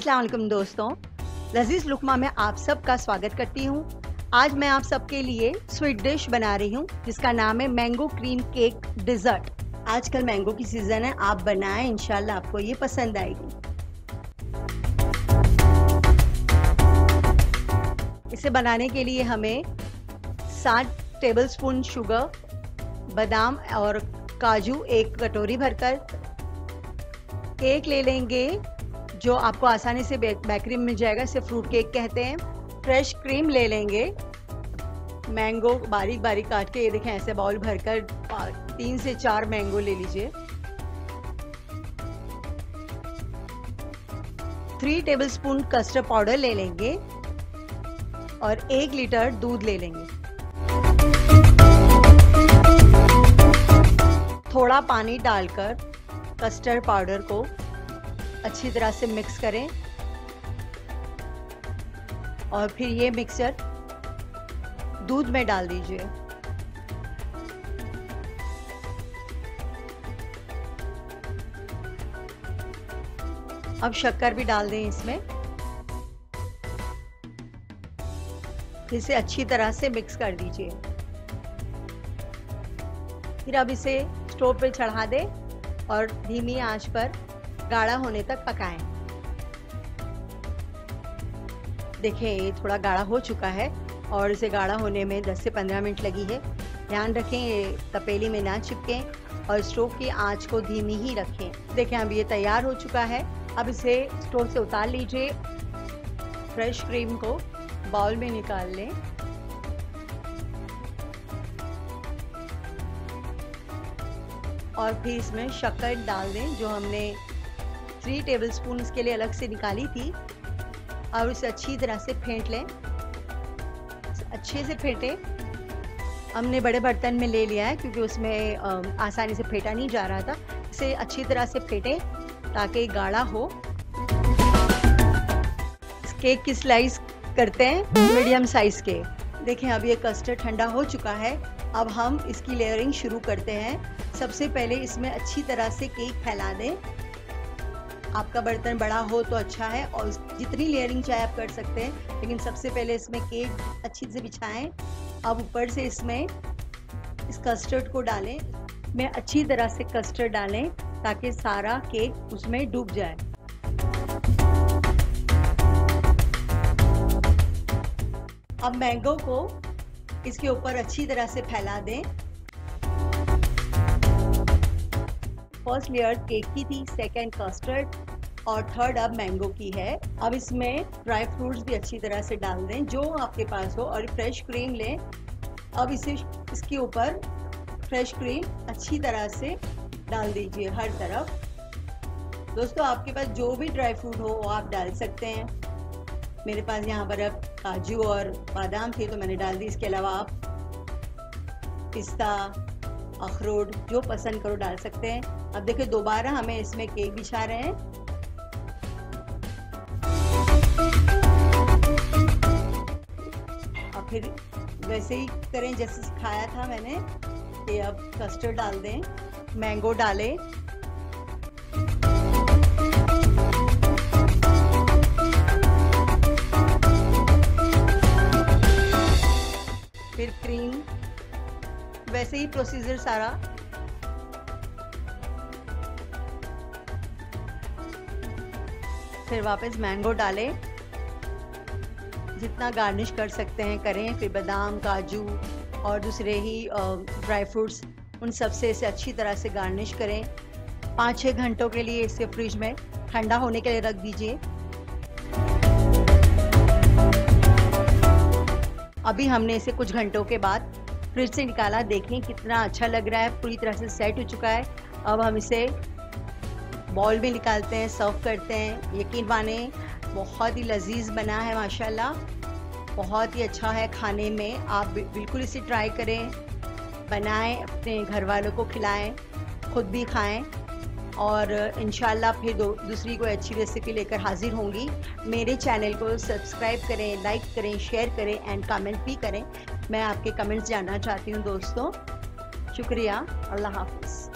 असलम दोस्तों। लजीज लुकमा में आप सबका स्वागत करती हूँ। आज मैं आप सबके लिए स्वीट डिश बना रही हूँ, जिसका नाम है मैंगो क्रीम केक डिज़र्ट। आजकल मैंगो की सीज़न है, आप बनाएँ, इंशाल्लाह आपको ये पसंद आएगी। इसे बनाने के लिए हमें सात टेबलस्पून शुगर, बादाम और काजू एक कटोरी भरकर, केक ले लेंगे। जो आपको आसानी से बेकरी में मिल जाएगा इसे फ्रूट केक कहते हैं। फ्रेश क्रीम ले लेंगे। मैंगो बारीक बारीक काट के, ये देखें, ऐसे बाउल भरकर तीन से चार मैंगो ले लीजिए। थ्री टेबलस्पून कस्टर्ड पाउडर ले लेंगे और एक लीटर दूध ले लेंगे। थोड़ा पानी डालकर कस्टर्ड पाउडर को अच्छी तरह से मिक्स करें। और फिर ये मिक्सचर दूध में डाल दीजिए। अब शक्कर भी डाल दें इसमें। इसे अच्छी तरह से मिक्स कर दीजिए। फिर अब इसे स्टोव पे चढ़ा दें और धीमी आँच पर गाढ़ा होने तक पकाएँ। देखें ये थोड़ा गाढ़ा हो चुका है और इसे गाढ़ा होने में 10 से 15 मिनट लगी है। ध्यान रखें, ये तपेली में ना चिपके और स्टोव की आँच को धीमी ही रखें। देखें अब ये तैयार हो चुका है। अब इसे स्टोव से उतार लीजिए। फ्रेश क्रीम को बाउल में निकाल लें। और फिर इसमें शक्कर डाल दें, जो हमने थ्री टेबल स्पून इसके लिए अलग से निकाली थी और उसे अच्छी तरह से फेंट लें। अच्छे से फेंटें। हमने बड़े बर्तन में ले लिया है क्योंकि उसमें आसानी से फेंटा नहीं जा रहा था। इसे अच्छी तरह से फेंटें ताकि गाढ़ा हो। केक की स्लाइस करते हैं? मीडियम साइज़ के। देखें, अब ये कस्टर्ड ठंडा हो चुका है। अब हम इसकी लेयरिंग शुरू करते हैं। सबसे पहले इसमें अच्छी तरह से केक फैला दें। आपका बर्तन बड़ा हो तो अच्छा है और जितनी लेयरिंग चाहे आप कर सकते हैं, लेकिन सबसे पहले इसमें केक अच्छी से बिछाएँ। अब ऊपर से इसमें इस कस्टर्ड को डालें। में अच्छी तरह से कस्टर्ड डालें ताकि सारा केक उसमें डूब जाए। अब मैंगो को इसके ऊपर अच्छी तरह से फैला दें। फ़र्स्ट लेयर केक की थी सेकेंड कस्टर्ड और थर्ड अब मैंगो की है। अब इसमें ड्राई फ्रूट्स भी अच्छी तरह से डाल दें, जो आपके पास हो और फ्रेश क्रीम लें। अब इसे, इसके ऊपर फ्रेश क्रीम अच्छी तरह से डाल दीजिए हर तरफ़। दोस्तों, आपके पास जो भी ड्राई फ्रूट हो, वो आप डाल सकते हैं। मेरे पास यहाँ पर अब काजू और बादाम थे तो मैंने डाल दी। इसके अलावा आप पिस्ता अखरोट जो पसंद करो डाल सकते हैं। अब देखिए दोबारा हमें इसमें केक बिछा रहे हैं। और फिर वैसे ही करें, जैसे खाया था मैंने, कि अब कस्टर्ड डाल दें, मैंगो डालें। वैसे ही प्रोसीजर सारा। फिर वापस मैंगो डालें। जितना गार्निश कर सकते हैं, करें। फिर बादाम, काजू और दूसरे ही ड्राई फ्रूट्स उन सबसे इसे अच्छी तरह से गार्निश करें। पाँच छः घंटों के लिए इसे फ्रिज में ठंडा होने के लिए रख दीजिए। अभी हमने इसे कुछ घंटों के बाद फ्रिज से निकाला, देखें कितना अच्छा लग रहा है, पूरी तरह से सेट हो चुका है। अब हम इसे बॉल में निकालते हैं सर्व करते हैं, यकीन माने, बहुत ही लजीज बना है, माशाल्लाह। बहुत ही अच्छा है खाने में, आप बिल्कुल इसे ट्राई करें, बनाएँ, अपने घर वालों को खिलाएँ, खुद भी खाएँ। और इन फिर दो, दूसरी कोई अच्छी रेसिपी लेकर हाजिर होंगी। मेरे चैनल को सब्सक्राइब करें लाइक करें शेयर करें एंड कमेंट भी करें। मैं आपके कमेंट्स जानना चाहती हूँ दोस्तों। शुक्रिया। अल्लाह हाफिज़।